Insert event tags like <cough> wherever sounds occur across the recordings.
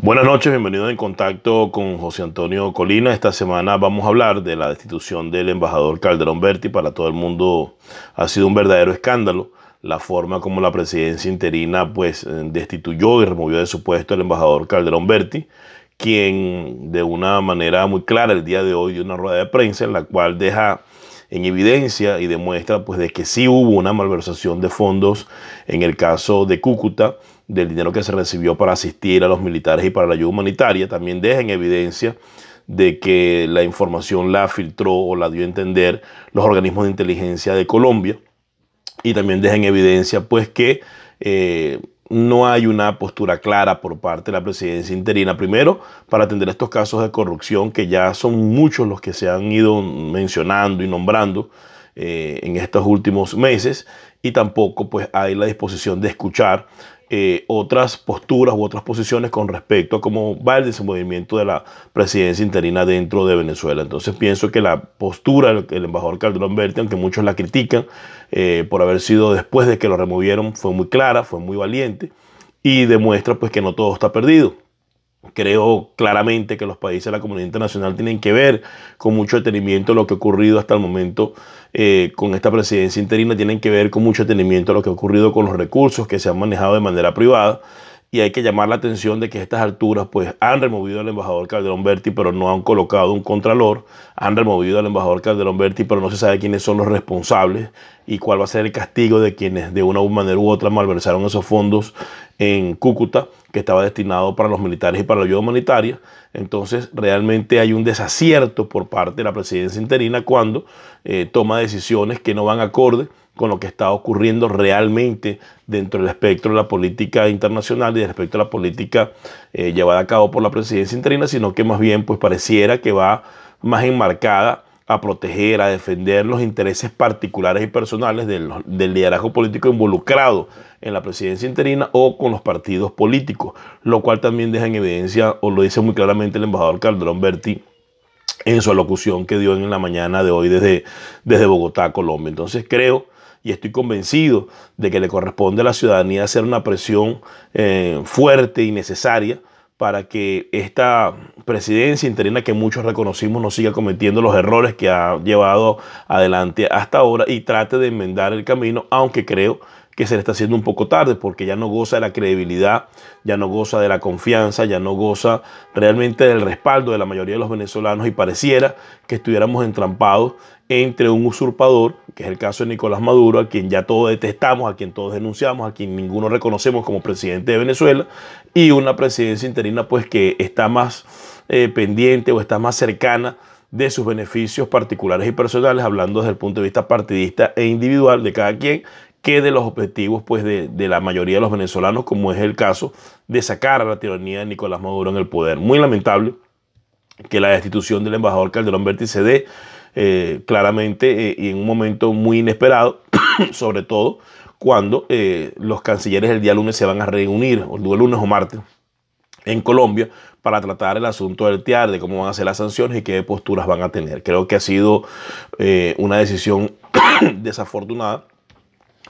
Buenas noches, bienvenidos en contacto con José Antonio Colina. Esta semana vamos a hablar de la destitución del embajador Calderón Berti. Para todo el mundo ha sido un verdadero escándalo la forma como la presidencia interina pues destituyó y removió de su puesto al embajador Calderón Berti, quien de una manera muy clara el día de hoy dio una rueda de prensa en la cual deja en evidencia y demuestra pues de que sí hubo una malversación de fondos en el caso de Cúcuta del dinero que se recibió para asistir a los militares y para la ayuda humanitaria, también deja en evidencia de que la información la filtró o la dio a entender los organismos de inteligencia de Colombia. Y también deja en evidencia pues que eh, no hay una postura clara por parte de la presidencia interina, primero para atender estos casos de corrupción que ya son muchos los que se han ido mencionando y nombrando eh, en estos últimos meses y tampoco pues hay la disposición de escuchar eh, otras posturas u otras posiciones con respecto a cómo va el desenvolvimiento de la presidencia interina dentro de Venezuela. Entonces pienso que la postura del embajador Calderón Berti, aunque muchos la critican eh, por haber sido después de que lo removieron, fue muy clara, fue muy valiente y demuestra pues que no todo está perdido. Creo claramente que los países de la comunidad internacional tienen que ver con mucho detenimiento lo que ha ocurrido hasta el momento eh, con esta presidencia interina, tienen que ver con mucho detenimiento lo que ha ocurrido con los recursos que se han manejado de manera privada y hay que llamar la atención de que a estas alturas pues han removido al embajador Calderón Berti pero no han colocado un contralor, han removido al embajador Calderón Berti pero no se sabe quiénes son los responsables y cuál va a ser el castigo de quienes de una manera u otra malversaron esos fondos en Cúcuta estaba destinado para los militares y para la ayuda humanitaria. Entonces realmente hay un desacierto por parte de la presidencia interina cuando eh, toma decisiones que no van acorde con lo que está ocurriendo realmente dentro del espectro de la política internacional y del espectro de la política eh, llevada a cabo por la presidencia interina, sino que más bien pues pareciera que va más enmarcada a proteger, a defender los intereses particulares y personales del, del, liderazgo político involucrado en la presidencia interina o con los partidos políticos, lo cual también deja en evidencia, o lo dice muy claramente el embajador Calderón Berti en su alocución que dio en la mañana de hoy desde, desde Bogotá, Colombia. Entonces creo y estoy convencido de que le corresponde a la ciudadanía hacer una presión eh, fuerte y necesaria para que esta presidencia interina que muchos reconocimos no siga cometiendo los errores que ha llevado adelante hasta ahora y trate de enmendar el camino, aunque creo se le está haciendo un poco tarde porque ya no goza de la credibilidad, ya no goza de la confianza, ya no goza realmente del respaldo de la mayoría de los venezolanos y pareciera que estuviéramos entrampados entre un usurpador, que es el caso de Nicolás Maduro, a quien ya todos detestamos, a quien todos denunciamos, a quien ninguno reconocemos como presidente de Venezuela, y una presidencia interina pues que está más eh, pendiente o está más cercana de sus beneficios particulares y personales, hablando desde el punto de vista partidista e individual de cada quien, que de los objetivos pues, de, de, la mayoría de los venezolanos, como es el caso de sacar a la tiranía de Nicolás Maduro en el poder. Muy lamentable que la destitución del embajador Calderón Berti se dé eh, claramente eh, y en un momento muy inesperado, <coughs> sobre todo cuando eh, los cancilleres el día lunes se van a reunir, o el lunes o martes, en Colombia para tratar el asunto del TIAR, de cómo van a ser las sanciones y qué posturas van a tener. Creo que ha sido una decisión <coughs> desafortunada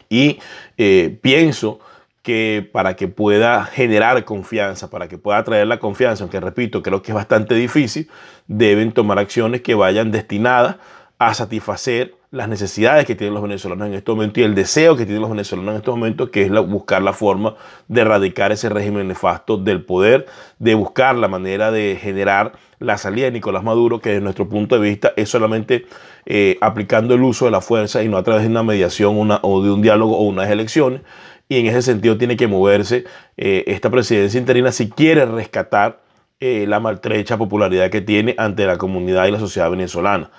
y eh, pienso que para que pueda generar confianza, para que pueda traer la confianza, aunque repito, creo que es bastante difícil, deben tomar acciones que vayan destinadas a satisfacer las necesidades que tienen los venezolanos en este momento y el deseo que tienen los venezolanos en este momento, que es buscar la forma de erradicar ese régimen nefasto del poder, de buscar la manera de generar la salida de Nicolás Maduro, que desde nuestro punto de vista es solamente eh, aplicando el uso de la fuerza y no a través de una mediación una, o de un diálogo o unas elecciones. Y en ese sentido tiene que moverse eh, esta presidencia interina si quiere rescatar eh, la maltrecha popularidad que tiene ante la comunidad y la sociedad venezolana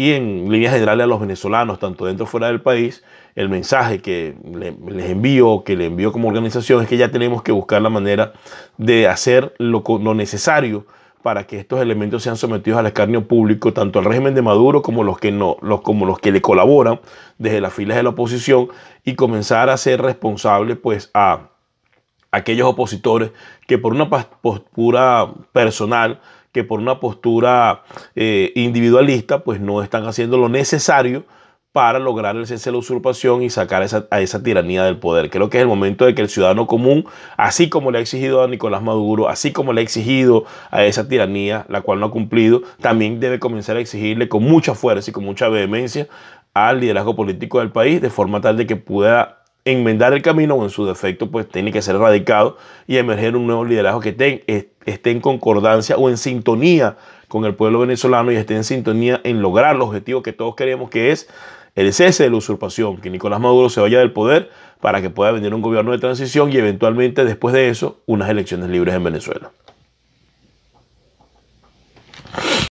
y en líneas generales a los venezolanos, tanto dentro como fuera del país, el mensaje que les envío, que le envío como organización, es que ya tenemos que buscar la manera de hacer lo, lo necesario para que estos elementos sean sometidos al escarnio público, tanto al régimen de Maduro como los que no, los, como los que le colaboran desde las filas de la oposición, y comenzar a ser responsable pues a aquellos opositores que por una postura personal que por una postura eh, individualista, pues no están haciendo lo necesario para lograr el cese de la usurpación y sacar esa, a esa tiranía del poder. Creo que es el momento de que el ciudadano común, así como le ha exigido a Nicolás Maduro, así como le ha exigido a esa tiranía, la cual no ha cumplido, también debe comenzar a exigirle con mucha fuerza y con mucha vehemencia al liderazgo político del país, de forma tal de que pueda enmendar el camino o en su defecto pues tiene que ser erradicado y emerger un nuevo liderazgo que esté en concordancia o en sintonía con el pueblo venezolano y esté en sintonía en lograr el objetivo que todos queremos que es el cese de la usurpación, que Nicolás Maduro se vaya del poder para que pueda venir un gobierno de transición y eventualmente después de eso unas elecciones libres en Venezuela.